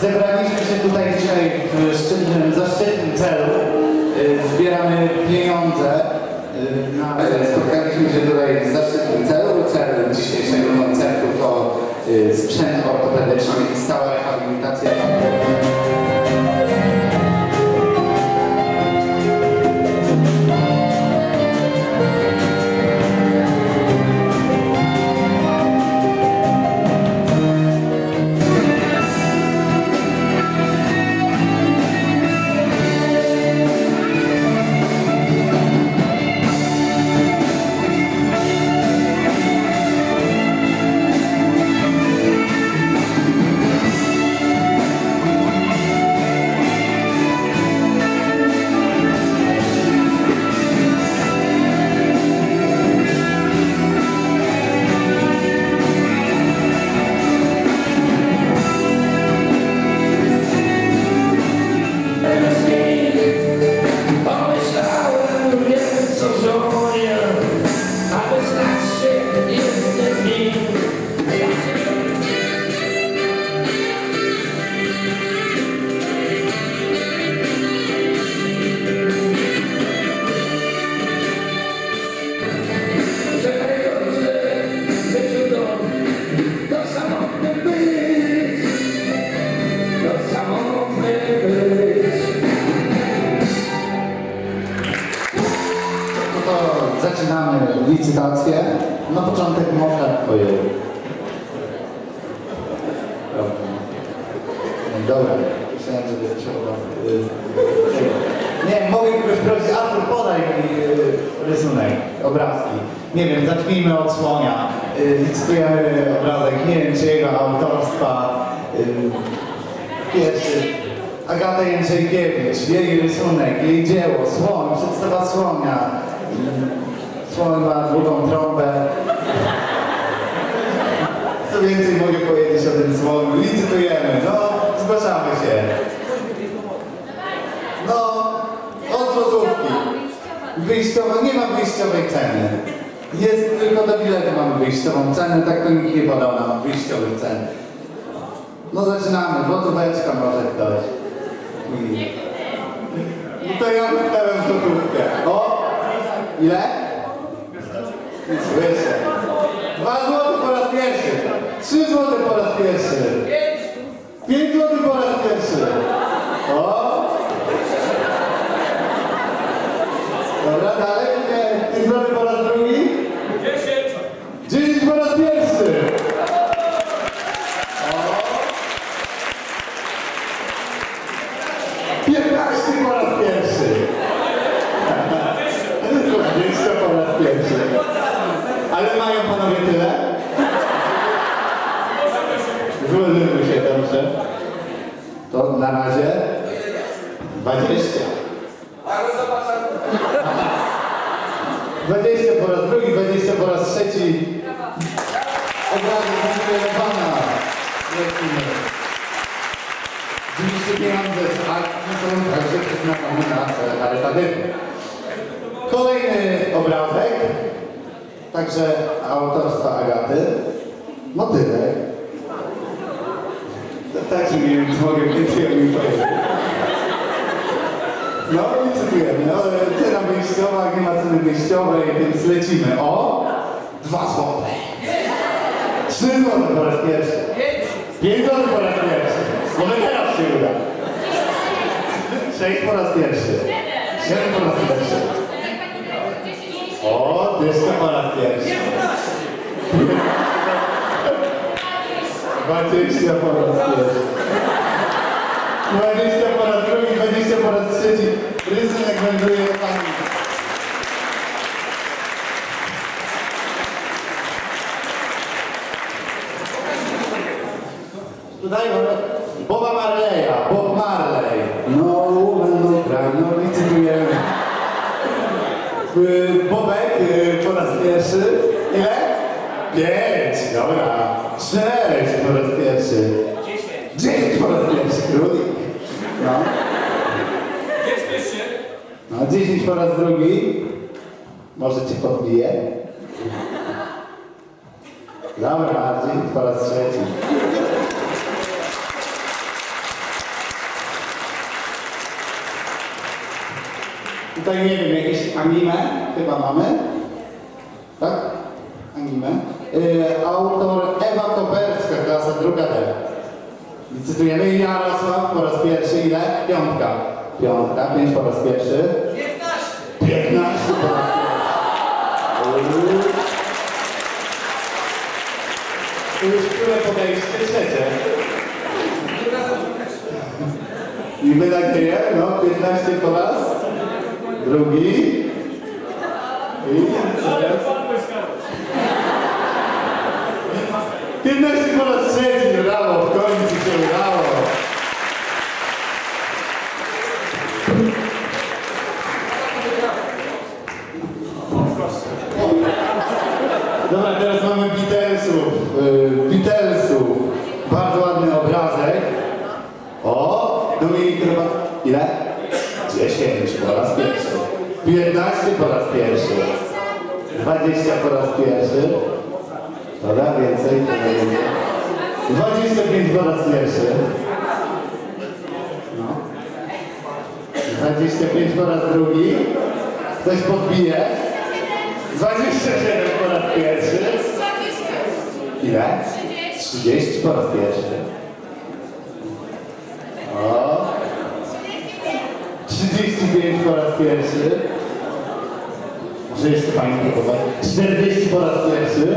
Zebraliśmy się tutaj dzisiaj w szczytnym, zaszczytnym celu. Y, Zbieramy pieniądze. y, Na, spotkaliśmy się tutaj w zaszczytnym celu. Cel dzisiejszego koncertu to y, sprzęt ortopedyczny i stała rehabilitacja. Y, Licytujemy obrazek, nie czyjego autorstwa. Y, Pierwszy. Agata Jędrzejkiewicz, jej rysunek, jej dzieło, słoń, przedstawa słonia. Słoń ma długą trąbę. Co więcej mogę powiedzieć o tym słoniu? Licytujemy, no, zgłaszamy się. No, od złotówki. Wyjściowa, nie ma wyjściowej ceny. Jest tylko do biletu mamy wyjściową cenę, tak to nikt nie podał nam wyjściowych cen. No zaczynamy, złotóweczka może ktoś. I- to ja wystawiam złotówkę. O! Ile? Słyszę. Dwa złote po raz pierwszy. Trzy złote po raz pierwszy. Pięć złotych po raz pierwszy. O! Dobra, dalej. Nie. Pięć złotych po raz drugi. Dziesięć po raz pierwszy. O! Piętnaście po raz pierwszy. Dwadzieścia po raz pierwszy. Ale mają panowie tyle? Złożymy się dobrze. Na razie 20. 20 po raz drugi, 20 po raz trzeci. Od razu dziękuję pana. Lecimy. Oczywiście pieniądze z akcji są także na cele charytatywne. Kolejny obrazek, także autorstwa Agaty. Motylek. Także nie wiem, co mogę więcej o nim powiedzieć. No i cytujemy. No, cena wyjściowa, nie ma ceny wyjściowej, więc lecimy. O! Dwa złote. Trzy złote po raz pierwszy. Pięć złotych po raz pierwszy. Może teraz się uda. Sześć po raz pierwszy. Siedem po raz pierwszy. O, dyszka po raz pierwszy. Dwadzieścia po raz pierwszy. Dwadzieścia po raz drugi, dwadzieścia po raz trzeci. Rysunek wędruje pani. Tutaj mamy Boba Marleya, Bob Marley. No, woman, no no licytujemy. Y, Bobek y, po raz pierwszy. Ile? Pięć, dobra. Sześć po raz pierwszy. Dziesięć. Dziesięć po raz pierwszy, drugi. No. Jeszcze się. No, dziesięć po raz drugi. Może cię podbije. Dobra, dziesięć po raz trzeci. Tutaj nie wiem, jakieś anime chyba mamy. Tak? Y, autor Ewa Koberska, klasa druga D. Licytujemy Jarosław po raz pierwszy. Ile? Piątka. Piątka, pięć po raz pierwszy. 15. 15 po raz pierwszy. Tu już które podejście? Trzecie. I my nadzieję, no 15 po raz. Drugi. I teraz. 15 po raz trzeci, brawo, w końcu się udało. Dobra, teraz mamy Beatlesów. Yy, Beatlesów. Bardzo ładny obrazek. O, Dominik chyba... Ile? 10 po raz pierwszy. 15 po raz pierwszy. 20 po raz pierwszy. Trochę więcej. 25 po raz pierwszy. No. 25 po raz drugi. Ktoś podbije. 27 po raz pierwszy. Ile? 30 po raz pierwszy. O. 35 po raz pierwszy. Może jeszcze pani próbować. 40 po raz pierwszy.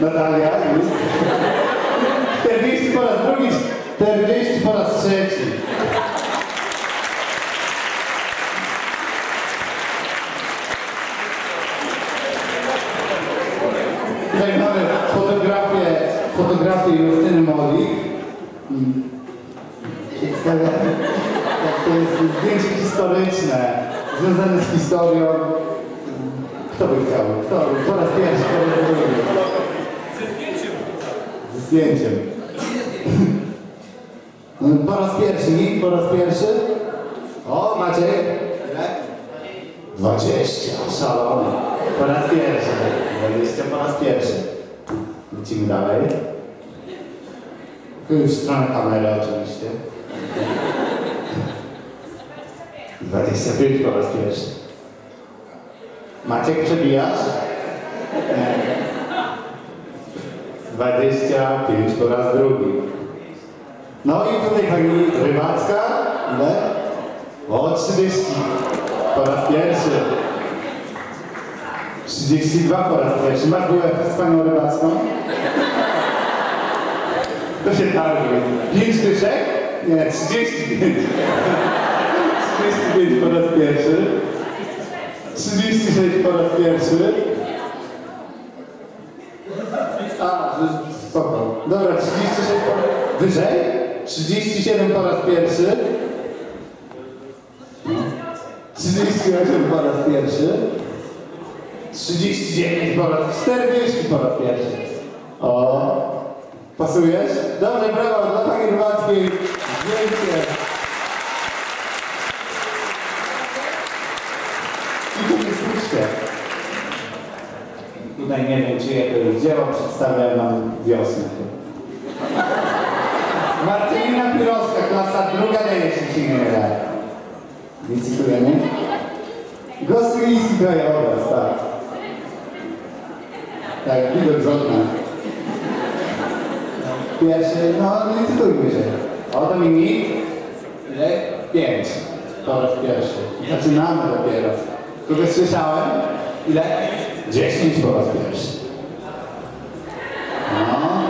Natalia, już. 40 po raz drugi, 40 po raz trzeci. Tutaj mamy fotografię, fotografię Justyny Molik. Mm. Przedstawia, jak to jest zdjęcie historyczne, związane z historią. Kto? Po raz pierwszy, po raz drugi. Ze zdjęciem. No, Po raz pierwszy, nikt po raz pierwszy? O, Maciek. Ile? 20, szalony. Po raz pierwszy. 20 po raz pierwszy. Lecimy dalej. Już w stronę kamery oczywiście. 25 po raz pierwszy. Maciek, przebijasz? Nie. 25 po raz drugi. No i tutaj pani Rybacka. Ile? O, 30 po raz pierwszy. 32 po raz pierwszy. Masz byłę z panią Rybacką? To się targi. 5 dyszek? Nie, 35. 35 po raz pierwszy. 36 po raz pierwszy. A, spoko. Dobra, 36 po raz... Wyżej? 37 po raz pierwszy. 38 po raz pierwszy. 39 po raz... 40 po raz pierwszy. O, pasujesz? Dobrze, brawo, dla pani Rybackiej. Zdjęcie. I uczcie. Tutaj nie wiem, czyje to dzieło, przedstawia nam wiosnę. Marcelina Pirowska, klasa druga D, jeśli się nie mylę. Licytujemy? Gostyliński krajobraz, tak. Tak, widok z okna. Pierwszy, no licytujmy się. O, Dominik? Ile? Pięć. Po raz pierwszy. Zaczynamy dopiero. Kogoś słyszałem? Ile? Dziesięć po raz pierwszy. No.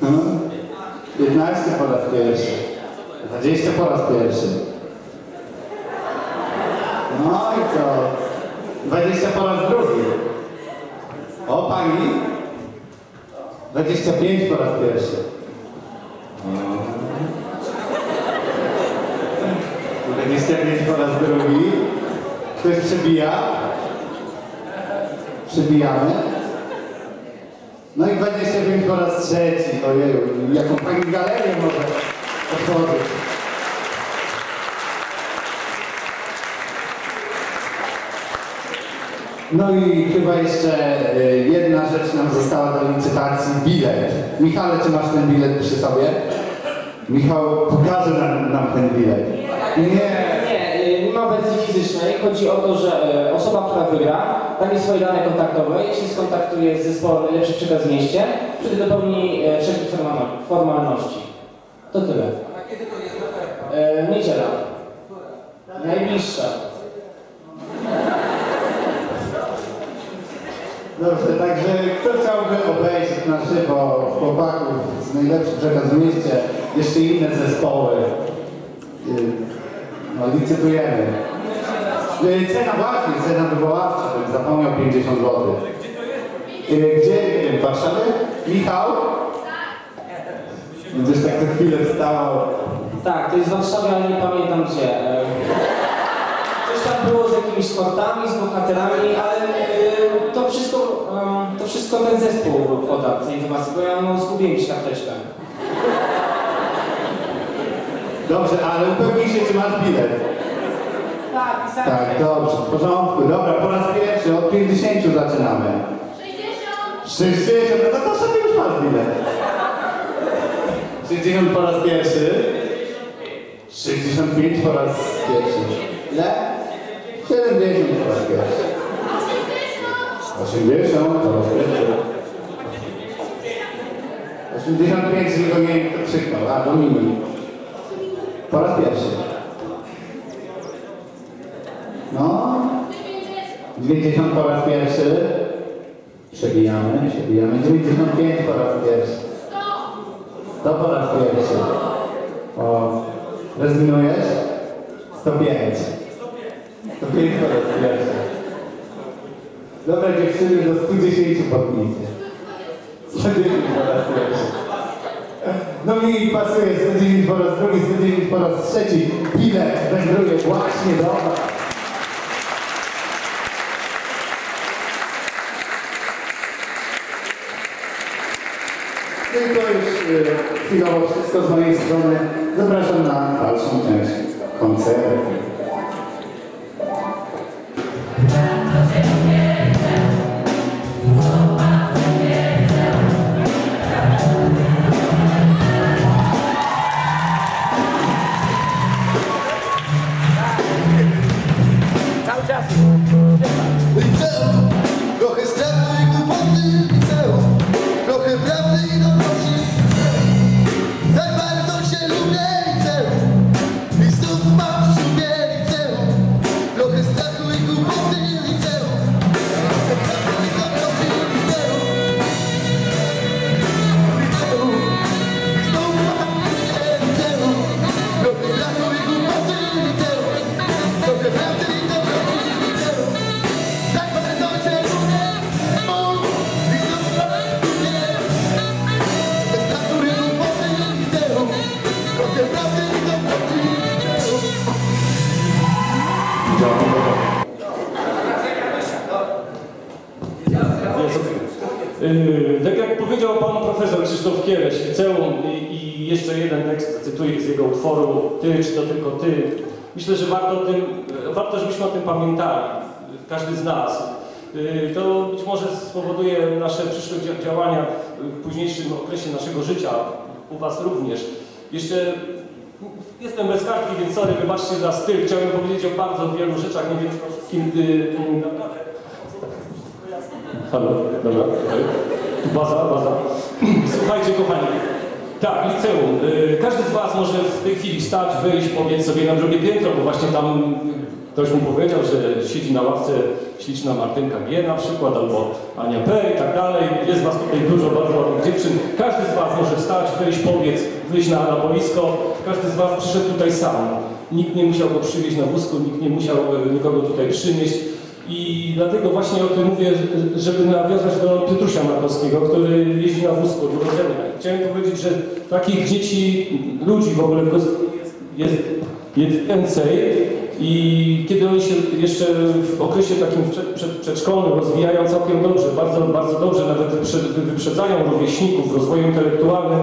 Hmm. 15 po raz pierwszy. 20 po raz pierwszy. No i co? 20 po raz drugi. O pani? 25 po raz pierwszy. No. 25 po raz drugi. Ktoś przebija? Przebijamy. No i 25 po raz trzeci. Ojej, jaką pani galerię może otworzyć. No i chyba jeszcze y, jedna rzecz nam została do licytacji, bilet. Michale, czy masz ten bilet przy sobie? Michał pokaże nam, nam ten bilet. Nie, Y, wersji fizycznej. Chodzi o to, że e, osoba, która wygra, da mi swoje dane kontaktowe. Jeśli skontaktuje z zespołem Najlepszy Przekaz w Mieście, wtedy dopełni e, wszelkie formalno- formalności. To tyle. E, Niedziela. Najbliższa. Dobrze, także kto chciałby obejrzeć na żywo chłopaków z najlepszym przekaz w mieście, jeszcze inne zespoły, yy, no licytujemy. Yy, Cena właśnie, cena wywoławcza, bym zapomniał 50 zł. Yy, Gdzie? Nie wiem, w Warszawie? Michał? Będziesz tak za chwilę wstawał. Tak, to jest Warszawa, ale nie pamiętam gdzie. E, Coś tam było z jakimiś sportami, z bohaterami, ale e, to wszystko, to wszystko ten zespół poda te informacje, bo ja no, zgubiłem gdzieś karteczkę. Dobrze, ale upewnij się, czy masz bilet. Tak, pisałem. Tak, dobrze, w porządku. Dobra, po raz pierwszy, od 50 zaczynamy. 60! 60, no to sobie już masz bilet. 60 po raz pierwszy. 65 po raz pierwszy. Ile? 70 po raz pierwszy. 80 po raz pierwszy. 85, tylko nie krzyknął, a Dominik. Po raz pierwszy. No. 90 po raz pierwszy. Przebijamy, przebijamy. 95 po raz pierwszy. 100 po raz pierwszy. O. Rezygnujesz? 105. 105 po raz pierwszy. Dobra dziewczyny, do 110 podnijcie. 110 po raz pierwszy. No mi pasuje 109 po raz drugi, 109 po raz trzeci. Bilet wędruje właśnie do Was. No i to już y, chwilowo wszystko z mojej strony. Zapraszam na dalszą część koncertu. Tak jak powiedział pan profesor Krzysztof Kieleś, liceum i, i jeszcze jeden tekst cytuję z jego utworu Ty, czy to tylko ty. Myślę, że warto, tym, warto żebyśmy o tym pamiętali, każdy z nas. Yy, To być może spowoduje nasze przyszłe dzia- działania w późniejszym okresie naszego życia, u was również. Jeszcze jestem bez kartki, więc sorry, wybaczcie za styl. Chciałbym powiedzieć o bardzo wielu rzeczach, nie wiem, yy, yy, Halo, dobra, baza, baza. Słuchajcie, kochani. Tak, liceum. Y, Każdy z Was może w tej chwili wstać, wyjść, pobiec sobie na drugie piętro, bo właśnie tam ktoś mu powiedział, że siedzi na ławce śliczna Martynka G na przykład, albo Ania P i tak dalej. Jest Was tutaj dużo bardzo ładnych dziewczyn. Każdy z Was może wstać, wyjść, pobiec, wyjść na, na boisko. Każdy z Was przyszedł tutaj sam. Nikt nie musiał go przywieźć na wózku, nikt nie musiał y, nikogo tutaj przynieść. I dlatego właśnie o tym mówię, żeby nawiązać do Tytusia Markowskiego, który jeździ na wózku od urodzenia. Chciałem powiedzieć, że takich dzieci, ludzi w ogóle jest, jest, więcej i kiedy oni się jeszcze w okresie takim przed, przed, przedszkolnym rozwijają całkiem dobrze, bardzo, bardzo dobrze, nawet wyprzed, wyprzedzają rówieśników w rozwoju intelektualnym,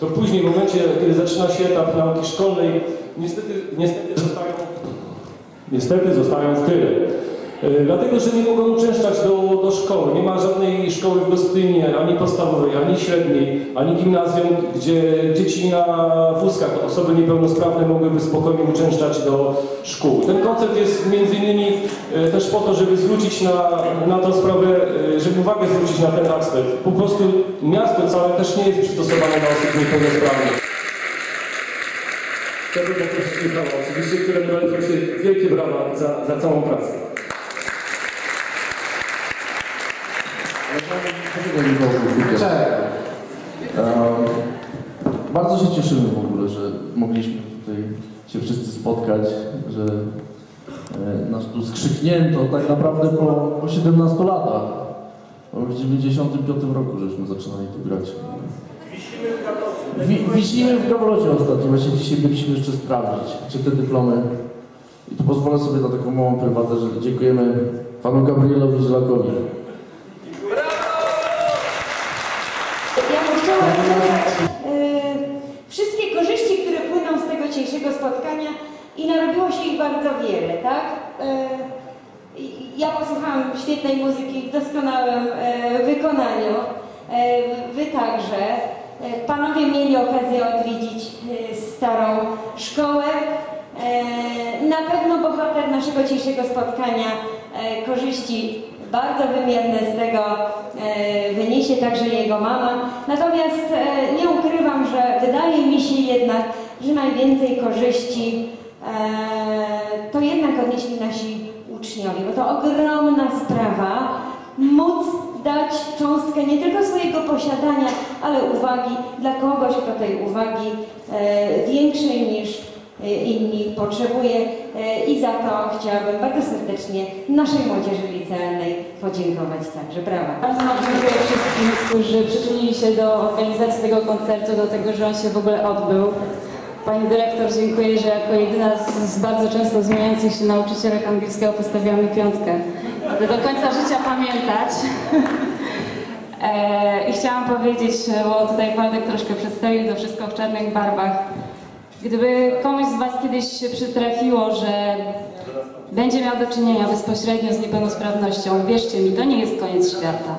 to później w momencie, kiedy zaczyna się etap nauki szkolnej, niestety, niestety zostają niestety zostają w tyle. E, Dlatego, że nie mogą uczęszczać do, do szkoły. Nie ma żadnej szkoły w Gostynie, ani podstawowej, ani średniej, ani gimnazjum, gdzie dzieci na wózkach, osoby niepełnosprawne mogłyby spokojnie uczęszczać do szkół. Ten koncert jest między innymi e, też po to, żeby zwrócić na, na tę sprawę, e, żeby uwagę zwrócić na ten aspekt. Po prostu miasto całe też nie jest przystosowane dla osób niepełnosprawnych. Chciałbym poprosić Michała, oczywiście, któremu należą się wielkie brawa za, za całą pracę. Bardzo się cieszymy w ogóle, że mogliśmy tutaj się wszyscy spotkać, że e, nas tu skrzyknięto tak naprawdę po, po 17 latach. Bo W 95 roku żeśmy zaczynali tu grać. Wi- Wiśnimy w gablocie ostatnio, właśnie dzisiaj byliśmy jeszcze sprawdzić, czy te dyplomy. I tu pozwolę sobie na taką małą prywatę, że dziękujemy panu Gabrielowi Żelakowi. Ja bym chciała y, wszystkie korzyści, które płyną z tego dzisiejszego spotkania i narobiło się ich bardzo wiele, tak? Y, ja posłuchałam świetnej muzyki w doskonałym y, wykonaniu. Wy także. Panowie mieli okazję odwiedzić starą szkołę. Na pewno bohater naszego dzisiejszego spotkania korzyści bardzo wymierne z tego e, wyniesie także jego mama. Natomiast e, nie ukrywam, że wydaje mi się jednak, że najwięcej korzyści e, to jednak odnieśli nasi uczniowie, bo to ogromna sprawa móc dać cząstkę nie tylko swojego posiadania, ale uwagi dla kogoś, kto tej uwagi większej niż inni potrzebuje e, i za to chciałabym bardzo serdecznie naszej młodzieży licealnej podziękować także. Brawa. Bardzo dziękuję wszystkim, którzy przyczynili się do organizacji tego koncertu, do tego, że on się w ogóle odbył. Pani dyrektor, dziękuję, że jako jedyna z, bardzo często zmieniających się nauczycielek angielskiego postawiła mi piątkę. Aby do końca życia pamiętać. E, I chciałam powiedzieć, bo tutaj Waldek troszkę przedstawił to wszystko w czarnych barwach. Gdyby komuś z Was kiedyś się przytrafiło, że będzie miał do czynienia bezpośrednio z niepełnosprawnością, wierzcie mi, to nie jest koniec świata.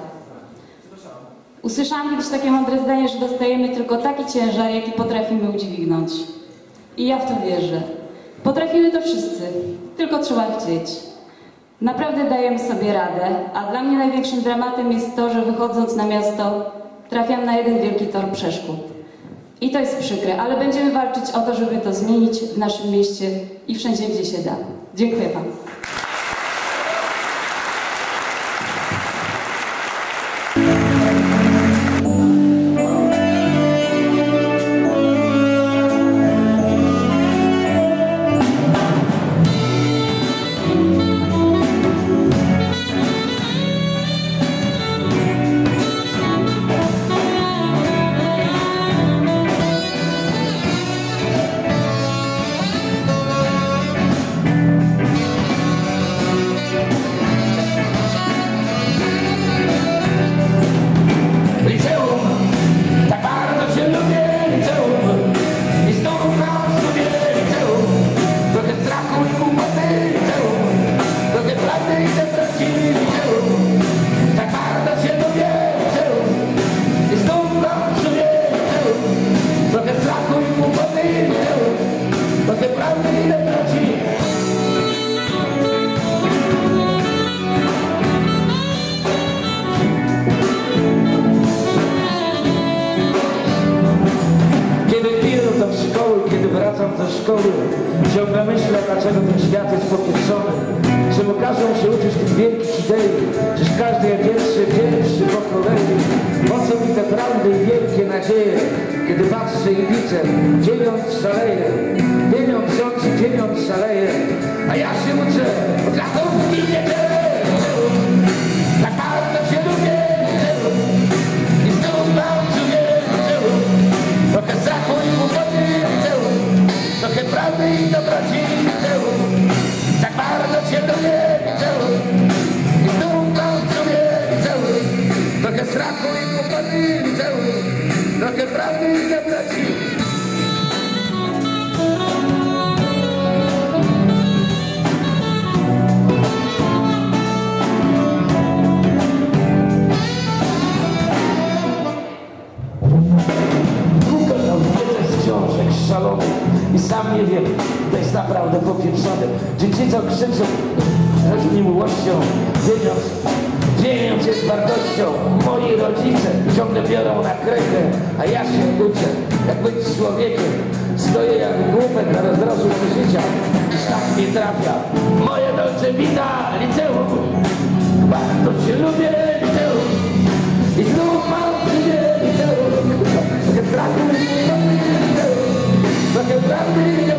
Usłyszałam kiedyś takie mądre zdanie, że dostajemy tylko taki ciężar, jaki potrafimy udźwignąć. I ja w to wierzę. Potrafimy to wszyscy, tylko trzeba chcieć. Naprawdę dajemy sobie radę, a dla mnie największym dramatem jest to, że wychodząc na miasto trafiam na jeden wielki tor przeszkód. I to jest przykre, ale będziemy walczyć o to, żeby to zmienić w naszym mieście i wszędzie, gdzie się da. Dziękuję Wam. Nadzieje Kiedy patrzę i widzę, pieniądz szaleje Pieniądz rządzi, pieniądz szaleje A ja się uczę od latów i niedzielę Tak bardzo się lubię I znów mam czuję. Trochę strachu i liceum Trochę prawdy i dobroci nie wiem, to jest naprawdę popieprzone. Dziecięca krzyczą z miłością, wiedząc, dziejąc się z wartością. Moi rodzice ciągle biorą na krechę, a ja się uczę, jak być człowiekiem. Stoję jak głupek na rozrostu życia i szlak nie trafia. Moje dolce vita, liceum, bardzo cię lubię, liceum. I znów mam przy liceum, trafił que para mí